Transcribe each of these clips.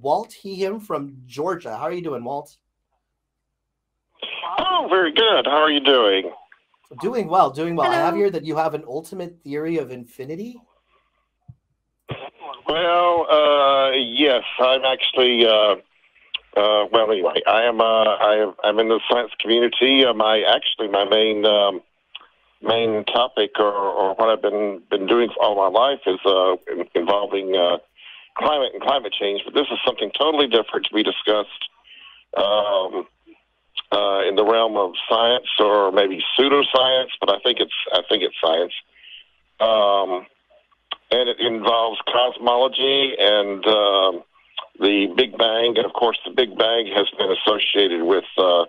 Walt He/Him from Georgia. How are you doing, Walt? Oh, very good. How are you doing? Doing well, doing well. Hello. I have here that you have an ultimate theory of infinity. Well, uh, yes, I'm actually. Uh, uh, well, anyway, I am. Uh, I am. I'm in the science community. Uh, my actually my main um, main topic, or, or what I've been been doing all my life, is uh, involving uh, climate and climate change. But this is something totally different to be discussed um, uh, in the realm of science, or maybe pseudoscience. But I think it's. I think it's science. Um, and it involves cosmology and um, the Big Bang. And of course, the Big Bang has been associated with uh,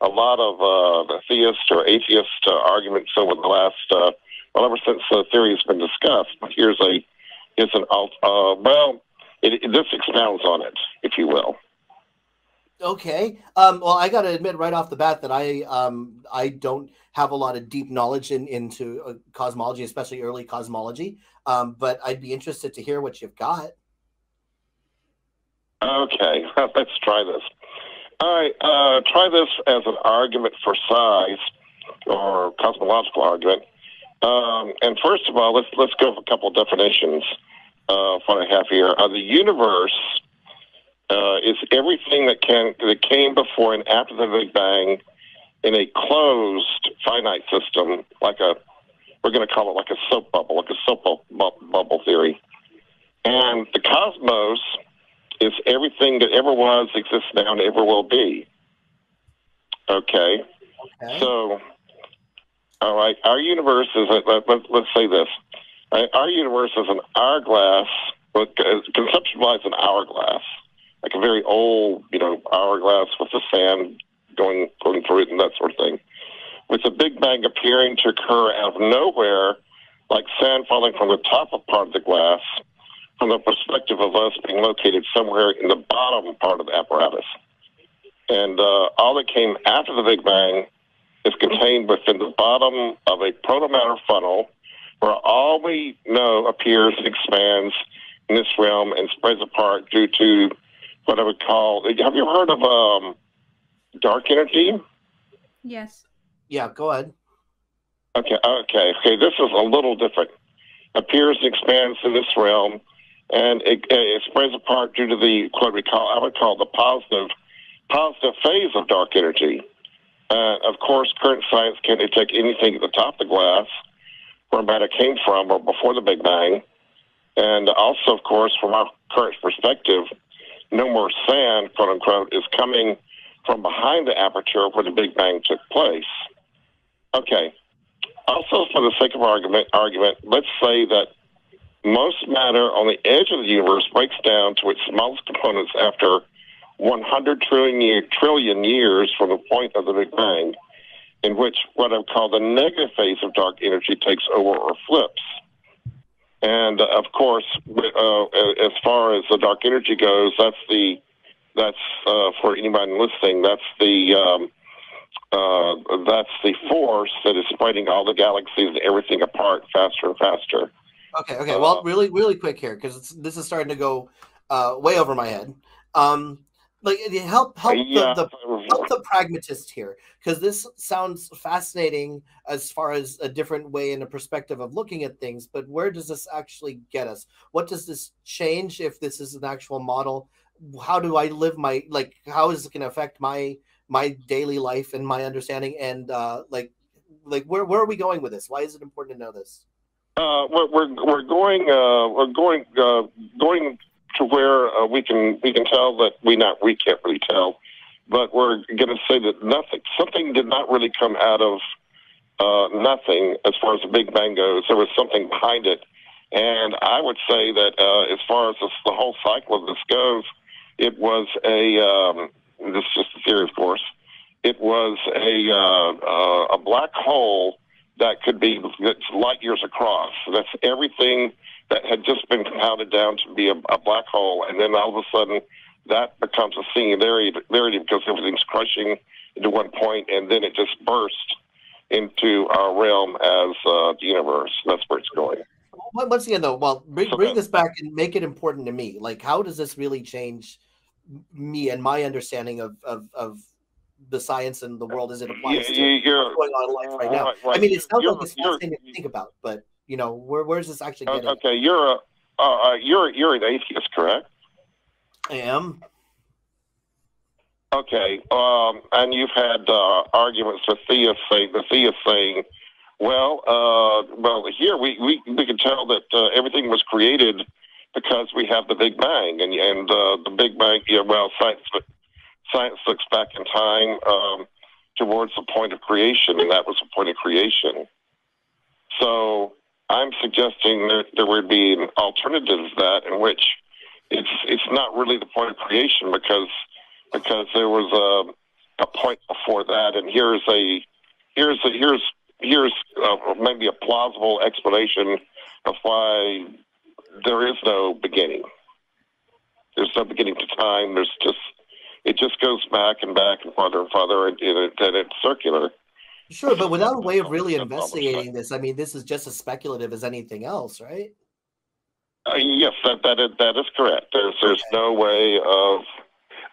a lot of uh, the theist or atheist uh, arguments over the last, uh, well, ever since the theory has been discussed. But here's a, here's an. Uh, well, it, it, this expounds on it, if you will. Okay. Um, well, I got to admit right off the bat that I um, I don't have a lot of deep knowledge in, into uh, cosmology, especially early cosmology. Um, but I'd be interested to hear what you've got. Okay, let's try this. All right, uh, try this as an argument for size or cosmological argument. Um, and first of all, let's let's go for a couple of definitions uh, of what I here. Uh, the universe uh, is everything that can that came before and after the Big Bang in a closed finite system, like a we're going to call it like a soap bubble, like a soap bu- bubble theory. And the cosmos is everything that ever was, exists now, and ever will be. Okay. Okay. So, all right, our universe is, a, let, let, let's say this. Our universe is an hourglass, but conceptualize an hourglass, like a very old, you know, hourglass with the sand going, going through it and that sort of thing. With the Big Bang appearing to occur out of nowhere, like sand falling from the top of part of the glass, from the perspective of us being located somewhere in the bottom part of the apparatus. And uh, all that came after the Big Bang is contained within the bottom of a protomatter funnel where all we know appears and expands in this realm and spreads apart due to what I would call. Have you heard of um, dark energy? Yes. Yeah, go ahead. Okay, okay, okay. This is a little different. Appears and expands in this realm, and it, it spreads apart due to the what we call I would call the positive positive phase of dark energy. Uh, of course, current science can't detect anything at the top of the glass where matter came from or before the Big Bang, and also, of course, from our current perspective, no more sand, quote unquote, is coming from behind the aperture where the Big Bang took place. Okay. Also, for the sake of argument, argument, let's say that most matter on the edge of the universe breaks down to its smallest components after 100 trillion, year, trillion years from the point of the Big Bang, in which what I call the negative phase of dark energy takes over or flips. And uh, of course, uh, as far as the dark energy goes, that's the that's uh, for anybody listening. That's the um, uh, that's the force that is spreading all the galaxies and everything apart faster and faster. Okay, okay. Well, really, really quick here because this is starting to go uh, way over my head. Um, like help help Yeah. the, the help the pragmatist here because this sounds fascinating as far as a different way and a perspective of looking at things. But where does this actually get us? What does this change if this is an actual model? How do I live my like? How is it going to affect my my daily life and my understanding? And uh, like like where where are we going with this? Why is it important to know this? Uh, we're we're we're going uh, we're going uh, going to where uh, we can we can tell that we not we can't really tell, but we're going to say that nothing something did not really come out of uh, nothing as far as the Big Bang goes. There was something behind it, and I would say that uh, as far as this, the whole cycle of this goes, it was a um, this is just a theory, of course. It was a uh, uh, a black hole that could be that's light years across. That's everything that had just been compounded down to be a, a black hole, and then all of a sudden that becomes a singularity singularity because everything's crushing into one point, and then it just bursts into our realm as uh, the universe. That's where it's going. Once again, though, well, bring, bring this back and make it important to me. Like, how does this really change me and my understanding of of, of the science and the world as it applies Yeah, to you're- what's going on in life right now. Right, right. I mean, it sounds You're- like it's you're- fascinating to think about, but you know, where where's this actually getting? Okay, you're a uh, uh, you're you're an atheist, correct? I am. Okay, um, and you've had uh, arguments with theists saying the theists saying, well, uh, well, here we, we we can tell that uh, everything was created because we have the Big Bang, and and uh, the Big Bang, yeah, well, science science looks back in time um, towards the point of creation, and that was the point of creation. So I'm suggesting that there would be an alternative to that in which it's it's not really the point of creation because because there was a a point before that, and here's a here's a, here's here's uh, maybe a plausible explanation of why there is no beginning. There's no beginning to time. There's just it just goes back and back and farther and farther, and, and, and it's circular. Sure, but without a way of really investigating this, I mean, this is just as speculative as anything else, right? Uh, yes, that that is, that is correct. There's there's no way of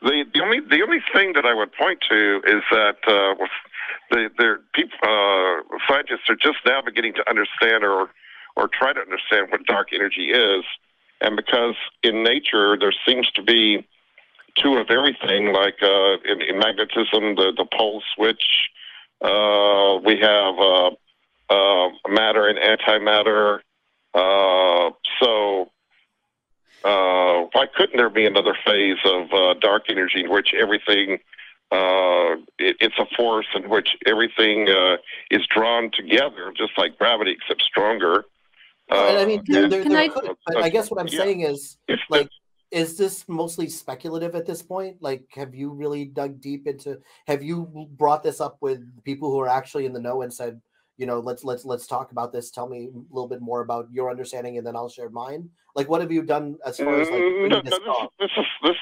the the only the only thing that I would point to is that uh, the the people uh, scientists are just now beginning to understand or or try to understand what dark energy is, and because in nature there seems to be two of everything, like uh, in, in magnetism, the the pole switch. Uh, we have uh, uh, matter and antimatter. Uh, so, uh, why couldn't there be another phase of uh, dark energy in which everything, uh, it, it's a force in which everything uh, is drawn together, just like gravity, except stronger? And I mean, there, Uh, there, can there I- could, but I guess what I'm Yeah. saying is, If like, is this mostly speculative at this point? Like, have you really dug deep into? Have you brought this up with people who are actually in the know and said, you know, let's let's let's talk about this. Tell me a little bit more about your understanding, and then I'll share mine. Like, what have you done as far as like Mm, no, bringing no, this this, this is this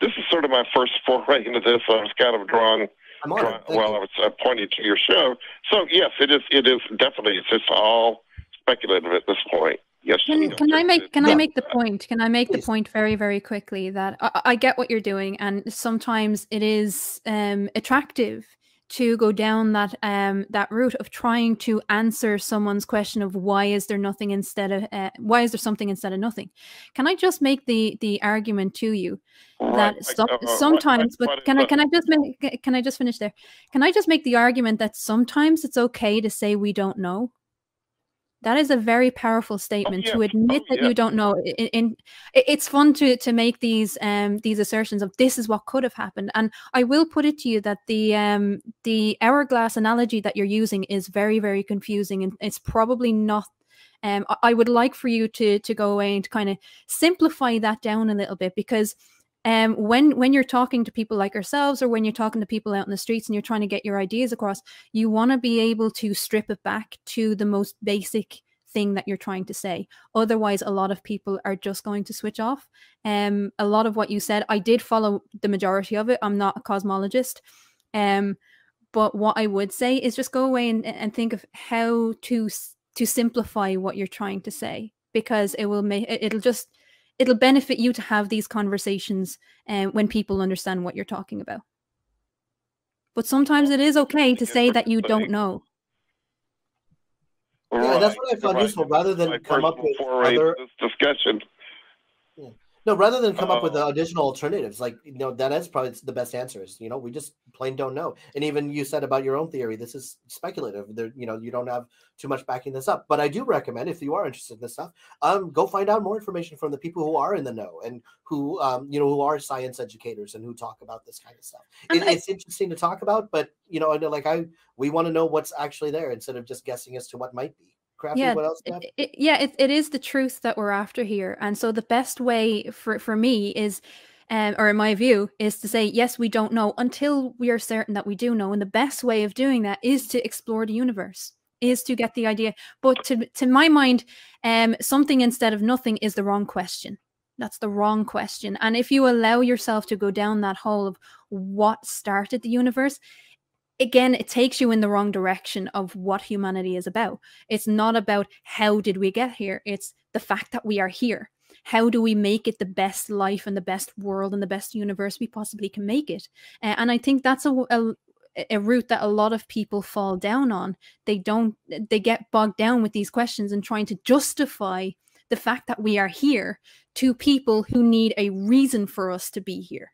this is sort of my first foray into this. I was kind of drawn I'm honored. Right, Thank well. I was uh, pointing to your show. So yes, it is. It is definitely. It's just all speculative at this point. Yes. Can, can I make can Yeah. I make the point? Can I make Please. the point very very quickly that I, I get what you're doing, and sometimes it is um, attractive to go down that um, that route of trying to answer someone's question of why is there nothing instead of uh, why is there something instead of nothing. Can I just make the the argument to you that like, some, uh, uh, what- sometimes what- but can I can I just make can I just finish there? Can I just make the argument that sometimes it's okay to say we don't know? That is a very powerful statement to yeah. admit Oh, that yeah. you don't know. In, in it's fun to to make these um these assertions of this is what could have happened, and I will put it to you that the um the hourglass analogy that you're using is very very confusing, and it's probably not. Um, I- I would like for you to to go away and kind of simplify that down a little bit because um, when when you're talking to people like ourselves or when you're talking to people out in the streets and you're trying to get your ideas across you want to be able to strip it back to the most basic thing that you're trying to say. Otherwise a lot of people are just going to switch off. Um a lot of what you said i did follow the majority of it. I'm not a cosmologist. Um but what i would say is just go away and, and think of how to to simplify what you're trying to say because it will make it'll just it'll benefit you to have these conversations um, when people understand what you're talking about. But sometimes it is okay to say that you don't know. Yeah, that's what I found right. useful. Rather than My come up with foray other, discussion. No, rather than come up with Uh, additional alternatives, like you know, that is probably the best answer. Is you know, we just plain don't know. And even you said about your own theory, this is speculative. There, you know, you don't have too much backing this up. But I do recommend if you are interested in this stuff, um, go find out more information from the people who are in the know and who, um, you know, who are science educators and who talk about this kind of stuff. It, I- it's interesting to talk about, but you know, I know, like I, we want to know what's actually there instead of just guessing as to what might be. Krafty, Yeah, what else? it- it- yeah, it, it is the truth that we're after here. And so the best way for, for me is, um, or in my view, is to say, yes, we don't know until we are certain that we do know. And the best way of doing that is to explore the universe, is to get the idea. But to, to my mind, um, something instead of nothing is the wrong question. That's the wrong question. And if you allow yourself to go down that hole of what started the universe, again, it takes you in the wrong direction of what humanity is about. It's not about how did we get here, it's the fact that we are here. how do we make it the best life and the best world and the best universe we possibly can make it uh, and i think that's a, a a route that a lot of people fall down on they don't they get bogged down with these questions and trying to justify the fact that we are here to people who need a reason for us to be here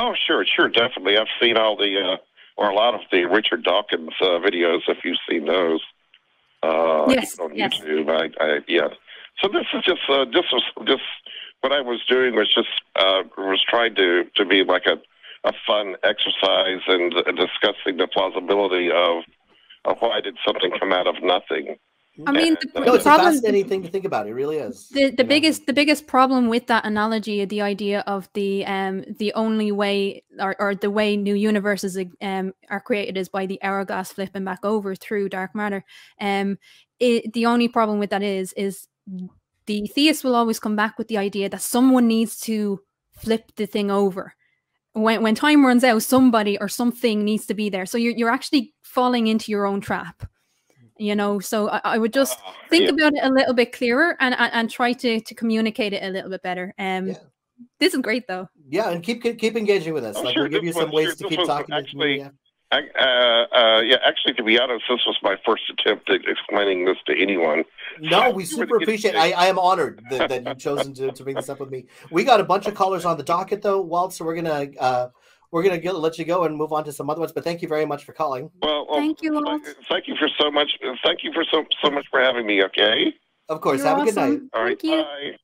oh sure sure definitely i've seen all the uh, or a lot of the richard dawkins uh, videos if you've seen those uh, yes, on yes. youtube I, I yeah so this is just uh, this was just what i was doing was just uh, was trying to to be like a a fun exercise and uh, discussing the plausibility of, of why did something come out of nothing. I mean, the, No, it's a problem, fascinating thing to think about. It really is. the, the know? biggest the biggest problem with that analogy the idea of the um the only way or, or the way new universes um are created is by the hourglass flipping back over through dark matter um it, the only problem with that is is the theist will always come back with the idea that someone needs to flip the thing over when when time runs out somebody or something needs to be there so you're, you're actually falling into your own trap you know so i, I would just Uh, think yeah. about it a little bit clearer and and, and try to to communicate it a little bit better um Yeah. this is great though Yeah, and keep keep engaging with us. Oh, like sure, we'll give you some was- ways to keep talking. to the actually- community. I, uh, uh, yeah, actually, to be honest, this was my first attempt at explaining this to anyone. No, we super appreciate. guinea I, I am honored that, that you've chosen to, to bring this up with me. We got a bunch of callers on the docket though, Walt. So we're gonna uh, we're gonna get, let you go and move on to some other ones. But thank you very much for calling. Well, well, Thank you, Walt. Thank, thank you for so much. Thank you for so so much for having me. Okay. Of course, You're have a good night. All right. Thank you. Bye.